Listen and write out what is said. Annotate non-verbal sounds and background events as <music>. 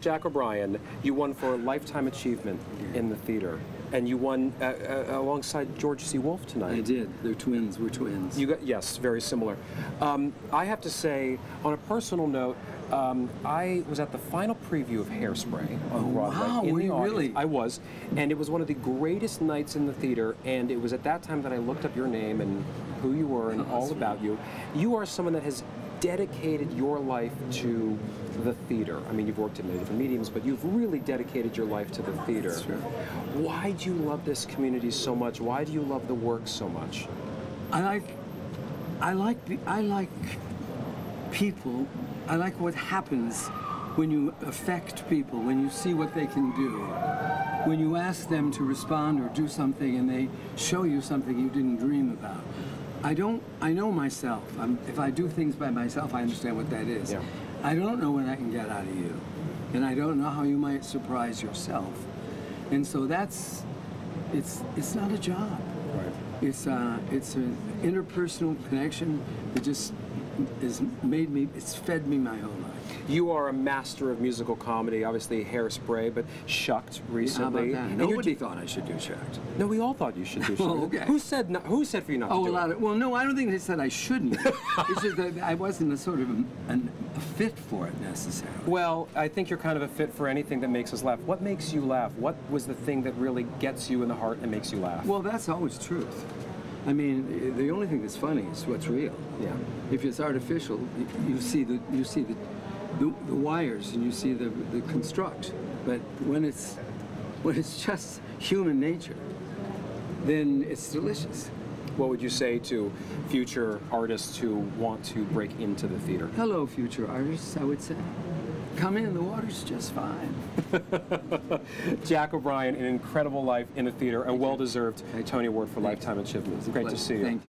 Jack O'Brien, you won for Lifetime Achievement in the theater, and you won uh, uh, alongside George C. Wolfe tonight. I did. They're twins. We're twins. You got yes, very similar. Um, I have to say, on a personal note, um, I was at the final preview of Hairspray on Broadway. wow, in were the you audience. really? I was, and it was one of the greatest nights in the theater. And it was at that time that I looked up your name and who you were and Oh, all about you. You are someone that has dedicated your life to the theater. I mean, you've worked in many different mediums, but you've really dedicated your life to the theater. That's true. Why do you love this community so much? Why do you love the work so much? I like, I like, I like people. I like what happens when you affect people, when you see what they can do, when you ask them to respond or do something and they show you something you didn't dream about. I don't. I know myself. I'm, if I do things by myself, I understand what that is. Yeah. I don't know what I can get out of you, and I don't know how you might surprise yourself. And so that's. It's. It's not a job. Right. It's uh, it's an interpersonal connection that just has made me. It's fed me my whole life. You are a master of musical comedy, obviously Hairspray, but Shucked recently. about that? And you're Nobody thought I should do Shucked. No, we all thought you should do <laughs> Shucked. Oh, okay. Who said not, Who said for you not Oh, to a lot it? of. Well, no, I don't think they said I shouldn't. <laughs> it's just that I wasn't a sort of an, a fit for it necessarily. Well, I think you're kind of a fit for anything that makes us laugh. What makes you laugh? What was the thing that really gets you in the heart and makes you laugh? Well, that's always truth. I mean, the only thing that's funny is what's real. yeah. If it's artificial, you, see the you see the, the the wires and you see the the construct. But when it's when it's just human nature, then it's delicious. What would you say to future artists who want to break into the theater? Hello, future artists. I would say, come in. The water's just fine. <laughs> Jack O'Brien, an incredible life in the theater, a well-deserved Tony Award for Thank. Lifetime Achievement. Great to see you.